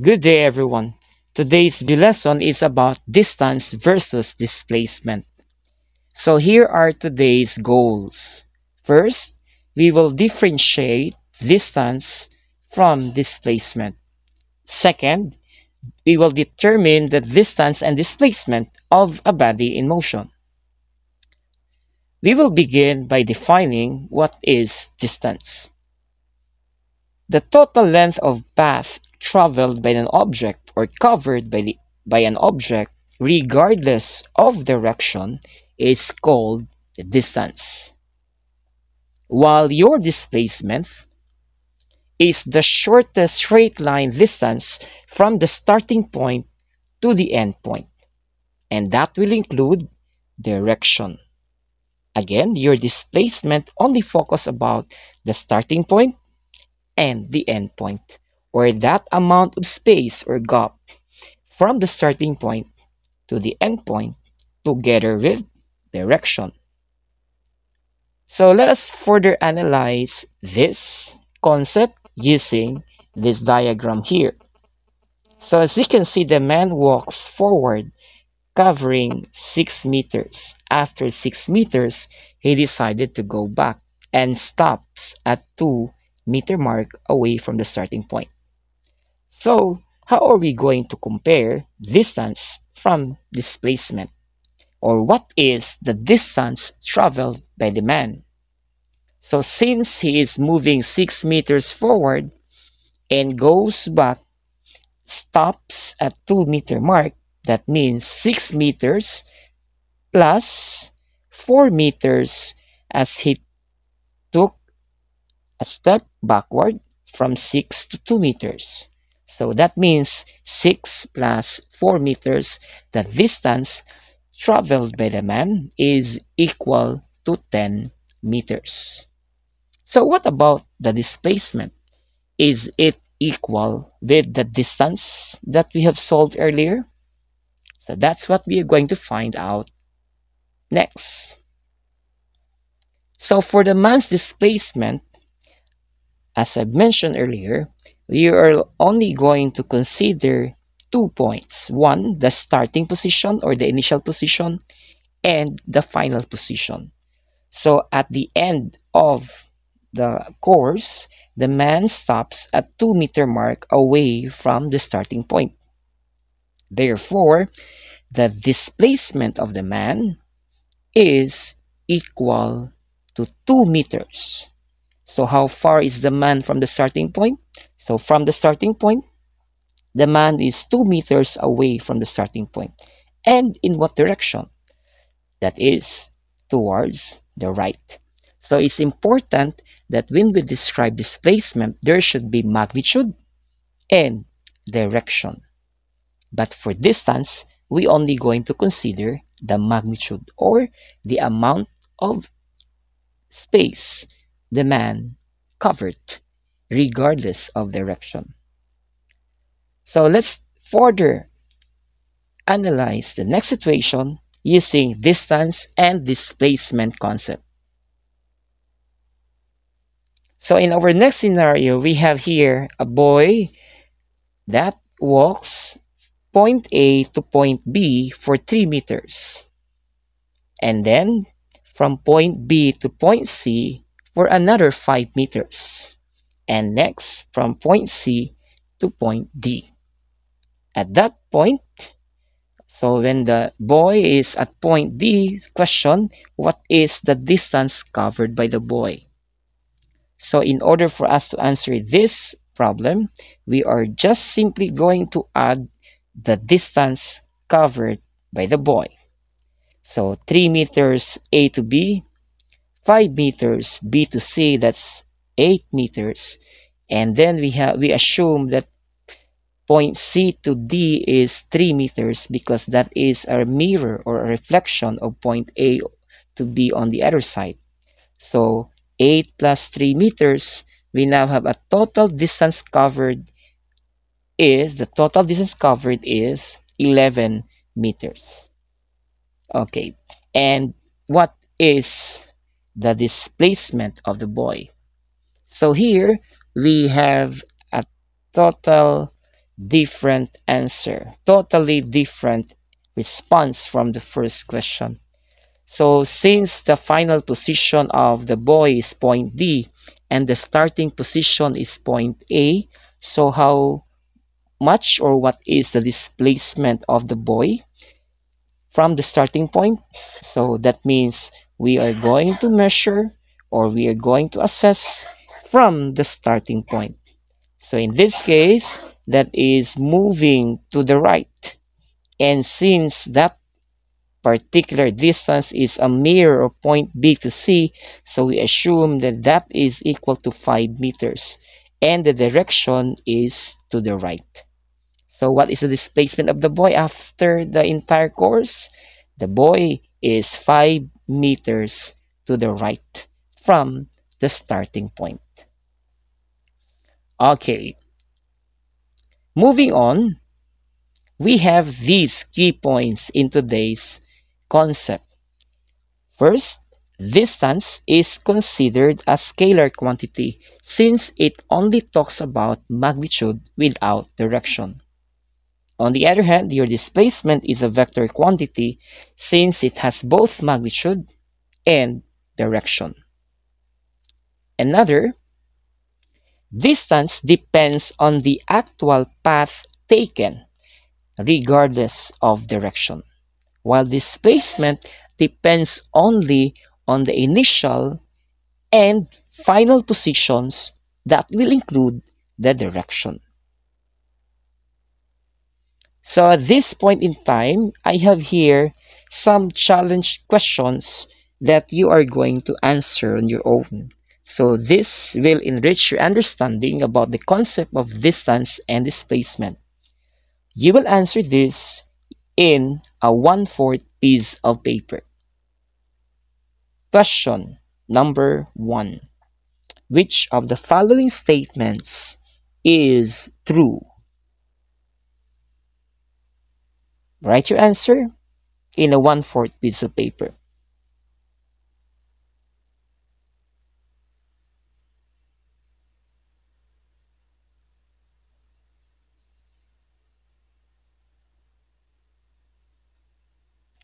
Good day everyone. Today's lesson is about distance versus displacement. So here are today's goals. First, we will differentiate distance from displacement. Second, we will determine the distance and displacement of a body in motion. We will begin by defining what is distance. The total length of path traveled by an object or covered by, the, by an object regardless of direction is called the distance. While your displacement is the shortest straight line distance from the starting point to the end point. And that will include direction. Again, your displacement only focus about the starting point and the endpoint, or that amount of space or gap from the starting point to the endpoint together with direction. So let us further analyze this concept using this diagram here. So as you can see, the man walks forward covering 6 meters. After 6 meters, he decided to go back and stops at 2 meter mark away from the starting point. So, how are we going to compare distance from displacement? Or what is the distance traveled by the man? So since he is moving 6 meters forward and goes back, stops at 2 meter mark, that means 6 meters plus 4 meters as he took a step backward from 6 to 2 meters. So that means 6 plus 4 meters, the distance traveled by the man is equal to 10 meters. So what about the displacement? Is it equal with the distance that we have solved earlier? So that's what we are going to find out next. So for the man's displacement, as I mentioned earlier, we are only going to consider two points. One, the starting position or the initial position, and the final position. So at the end of the course, the man stops at 2 meter mark away from the starting point. Therefore, the displacement of the man is equal to 2 meters. So how far is the man from the starting point? So from the starting point, the man is 2 meters away from the starting point. And in what direction? That is towards the right. So it's important that when we describe displacement, there should be magnitude and direction. But for distance, we only going to consider the magnitude or the amount of space the man covered regardless of direction. So let's further analyze the next situation using distance and displacement concept. So in our next scenario, we have here a boy that walks point A to point B for 3 meters. And then from point B to point C for another 5 meters. And next from point C to point D. At that point, so when the boy is at point D, question, what is the distance covered by the boy? So in order for us to answer this problem, we are just simply going to add the distance covered by the boy. So 3 meters A to B, 5 meters B to C, that's 8 meters. And then we have we assume that point C to D is 3 meters because that is a mirror or a reflection of point A to B on the other side. So 8 plus 3 meters, we now have a total distance covered is, the total distance covered is 11 meters. Okay, and what is the displacement of the boy? So here we have a total different answer, totally different response from the first question. So since the final position of the boy is point D and the starting position is point A, so how much or what is the displacement of the boy from the starting point? So that means we are going to measure or we are going to assess from the starting point. So in this case, that is moving to the right. And since that particular distance is a mirror of point B to C, so we assume that that is equal to 5 meters. And the direction is to the right. So what is the displacement of the boy after the entire course? The boy is 5 meters to the right from the starting point. Okay. Moving on, we have these key points in today's concept. First, distance is considered a scalar quantity since it only talks about magnitude without direction. On the other hand, your displacement is a vector quantity since it has both magnitude and direction. Another, distance depends on the actual path taken regardless of direction, while displacement depends only on the initial and final positions that will include the direction. So at this point in time, I have here some challenge questions that you are going to answer on your own. So this will enrich your understanding about the concept of distance and displacement. You will answer this in a one-fourth piece of paper. Question number one. Which of the following statements is true? Write your answer in a one-fourth piece of paper.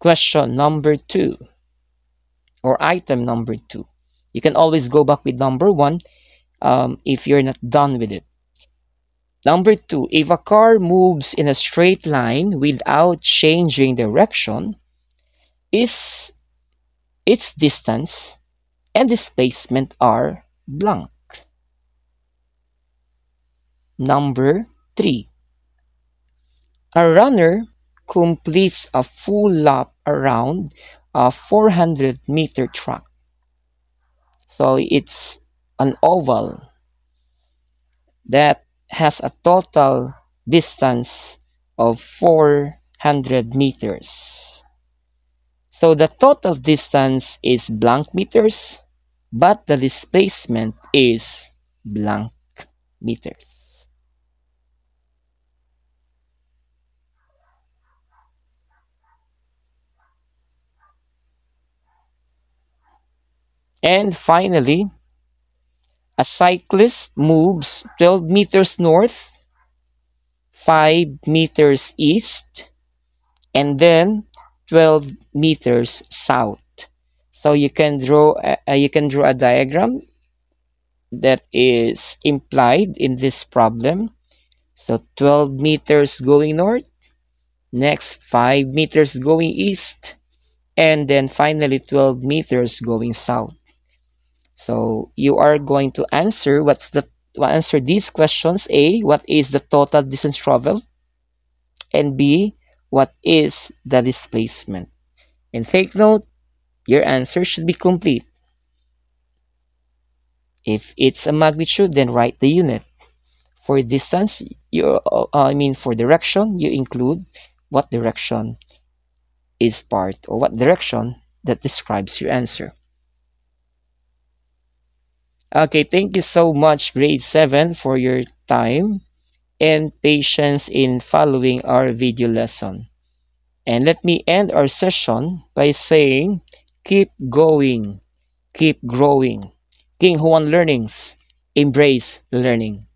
Question number two or item number two. You can always go back with number one um, if you're not done with it. Number two, if a car moves in a straight line without changing direction, is its distance and displacement are blank. Number three, a runner completes a full lap around a 400 meter track. So it's an oval that has a total distance of 400 meters. So the total distance is blank meters, but the displacement is blank meters. And finally, a cyclist moves 12 meters north, 5 meters east, and then 12 meters south. So you can draw a, you can draw a diagram that is implied in this problem. So 12 meters going north, next 5 meters going east, and then finally 12 meters going south. So you are going to answer what's the answer these questions. A, what is the total distance traveled? And B, what is the displacement? And take note, your answer should be complete. If it's a magnitude, then write the unit. For distance, you uh, I mean for direction, you include what direction is part or what direction that describes your answer. Okay, thank you so much, grade 7, for your time and patience in following our video lesson. And let me end our session by saying, keep going, keep growing. King Juan Learnings, embrace learning.